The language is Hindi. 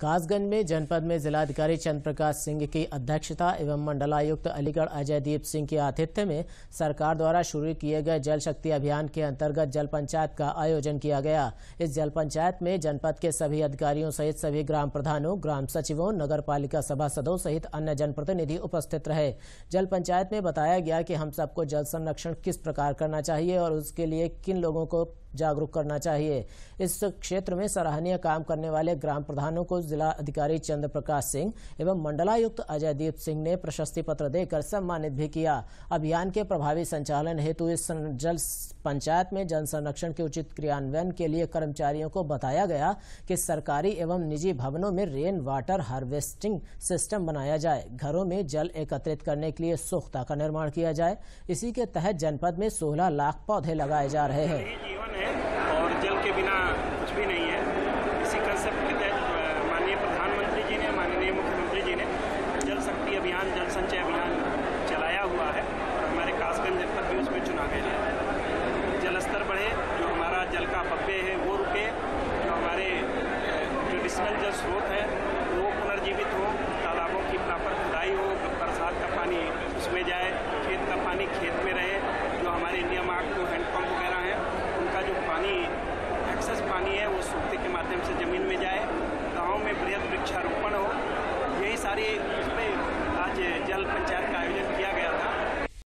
कासगंज में जनपद में जिलाधिकारी चंद्र प्रकाश सिंह की अध्यक्षता एवं मंडलायुक्त अलीगढ़ अजयदीप सिंह के आतिथ्य में सरकार द्वारा शुरू किए गए जल शक्ति अभियान के अंतर्गत जल पंचायत का आयोजन किया गया। इस जल पंचायत में जनपद के सभी अधिकारियों सहित सभी ग्राम प्रधानों, ग्राम सचिवों, नगर पालिका सभासदों सहित अन्य जनप्रतिनिधि उपस्थित रहे। जल पंचायत में बताया गया कि हम सबको जल संरक्षण किस प्रकार करना चाहिए और उसके लिए किन लोगों को जागरूक करना चाहिए। इस क्षेत्र में सराहनीय काम करने वाले ग्राम प्रधानों को जिला अधिकारी चंद्र प्रकाश सिंह एवं मंडलायुक्त अजयदीप सिंह ने प्रशस्ति पत्र देकर सम्मानित भी किया। अभियान के प्रभावी संचालन हेतु इस जल पंचायत में जल संरक्षण के उचित क्रियान्वयन के लिए कर्मचारियों को बताया गया कि सरकारी एवं निजी भवनों में रेन वाटर हार्वेस्टिंग सिस्टम बनाया जाए। घरों में जल एकत्रित करने के लिए सोख्ता का निर्माण किया जाए। इसी के तहत जनपद में 16 लाख पौधे लगाए जा रहे हैं। जल के बिना कुछ भी नहीं है। इसी कंसेप्ट के तहत माननीय प्रधानमंत्री जी ने, माननीय मुख्यमंत्री जी ने जल शक्ति अभियान, जल संचय अभियान चलाया हुआ है और हमारे कासगंज जनपद भी उसमें चुना गया है। जल स्तर बढ़े, जो हमारा जल का अपव्यय है वो रुके, जो हमारे ट्रेडिशनल जल स्रोत है, वो पुनर्जीवित हो, तालाबों की प्रॉपर खुदाई हो, बरसात का पानी उसमें जाए, खेत का पानी खेत में रहे जो हमारे इंडिया मार्ट जो हैंडपम्प वगैरह हैं उनका जो पानी एक्सेस पानी है, वो सूखते के माध्यम से ज़मीन में जाए। गाँव में बृहद वृक्षारोपण हो। यही सारी उसमें आज जल पंचायत का आयोजन किया